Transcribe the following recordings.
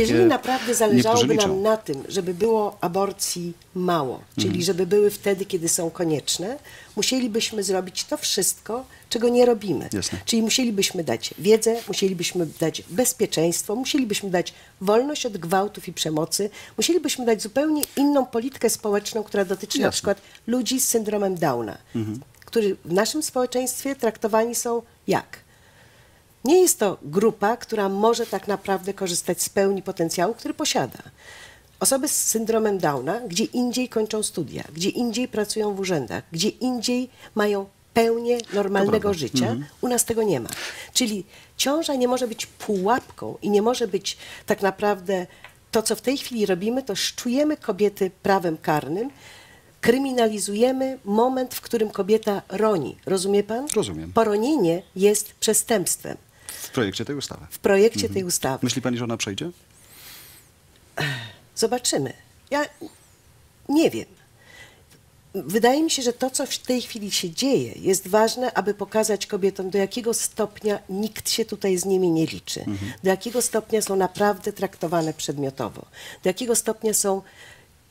Jeżeli naprawdę zależałoby nam na tym, żeby było aborcji mało, czyli Mhm. żeby były wtedy, kiedy są konieczne, musielibyśmy zrobić to wszystko, czego nie robimy. Jasne. Czyli musielibyśmy dać wiedzę, musielibyśmy dać bezpieczeństwo, musielibyśmy dać wolność od gwałtów i przemocy, musielibyśmy dać zupełnie inną politykę społeczną, która dotyczy na Jasne. przykład ludzi z syndromem Downa, którzy w naszym społeczeństwie traktowani są jak? Nie jest to grupa, która może tak naprawdę korzystać z pełni potencjału, który posiada. Osoby z syndromem Downa gdzie indziej kończą studia, gdzie indziej pracują w urzędach, gdzie indziej mają pełnię normalnego życia. U nas tego nie ma. Czyli ciąża nie może być pułapką i nie może być tak naprawdę to, co w tej chwili robimy, to szczujemy kobiety prawem karnym, kryminalizujemy moment, w którym kobieta roni. Rozumie pan? Rozumiem. Poronienie jest przestępstwem W projekcie tej ustawy. w projekcie tej ustawy. Myśli pani, że ona przejdzie? Zobaczymy. Ja nie wiem. Wydaje mi się, że to, co w tej chwili się dzieje, jest ważne, aby pokazać kobietom, do jakiego stopnia nikt się tutaj z nimi nie liczy, do jakiego stopnia są naprawdę traktowane przedmiotowo, do jakiego stopnia są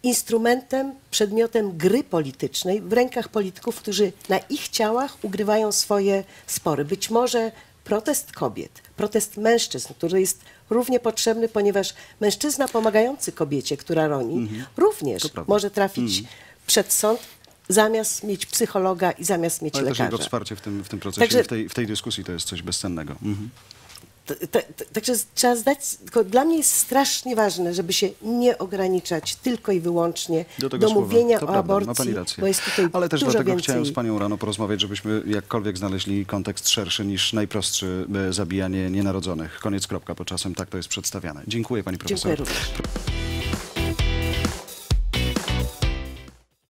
instrumentem, przedmiotem gry politycznej w rękach polityków, którzy na ich ciałach ugrywają swoje spory. Być może protest kobiet, protest mężczyzn, który jest równie potrzebny, ponieważ mężczyzna pomagający kobiecie, która roni, również To prawda. może trafić przed sąd zamiast mieć psychologa i zamiast mieć Ale też jego lekarza. wsparcie w tym, w tym procesie, Także- w, tej, w tej dyskusji to jest coś bezcennego. Mhm. Także trzeba zdać, tylko dla mnie jest strasznie ważne, żeby się nie ograniczać tylko i wyłącznie Do do, mówienia o prawda, aborcji, pani rację. bo jest tutaj Ale też dużo dlatego więcej. chciałem z panią rano porozmawiać, żebyśmy jakkolwiek znaleźli kontekst szerszy niż najprostszy e, zabijanie nienarodzonych. Koniec kropka, bo czasem tak to jest przedstawiane. Dziękuję pani profesor. Dziękuję również.